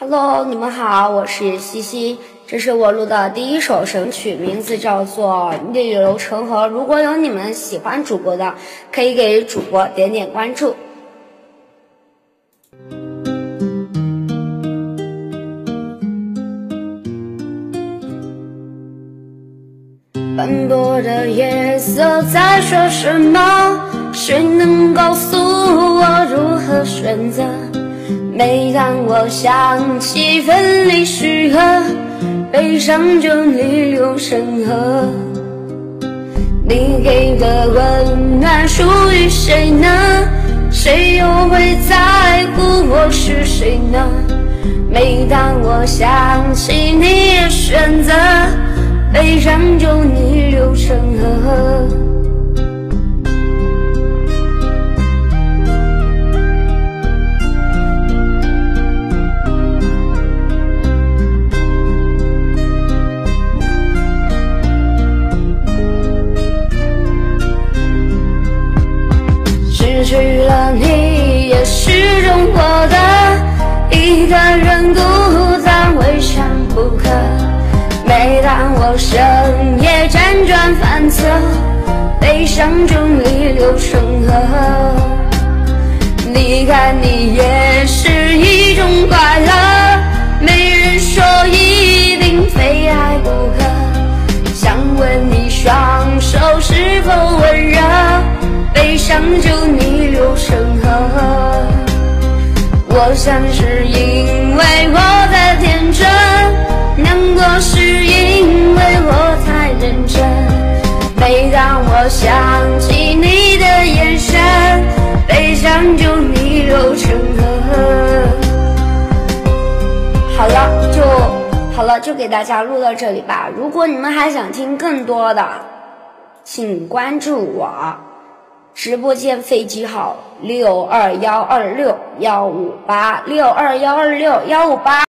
Hello，你们好，我是西西，这是我录的第一首神曲，名字叫做《逆流成河》。如果有你们喜欢主播的，可以给主播点点关注。斑驳的夜色在说什么？谁能告诉我如何选择？每当我想起分离时刻，悲伤就逆流成河。你给的温暖属于谁呢？谁又会在乎我是谁呢？每当我想起你的选择，悲伤就逆流成河。深夜辗转反侧，悲伤就逆流成河。离开你也是一种快乐，没人说一定非爱不可。想问你双手是否温热？悲伤就逆流成河，我想是因为我每当我想起你的眼神，悲伤就逆流成河。好了，就好了，就给大家录到这里吧。如果你们还想听更多的，请关注我。直播间飞机号六二幺二六幺五八六二幺二六幺五八。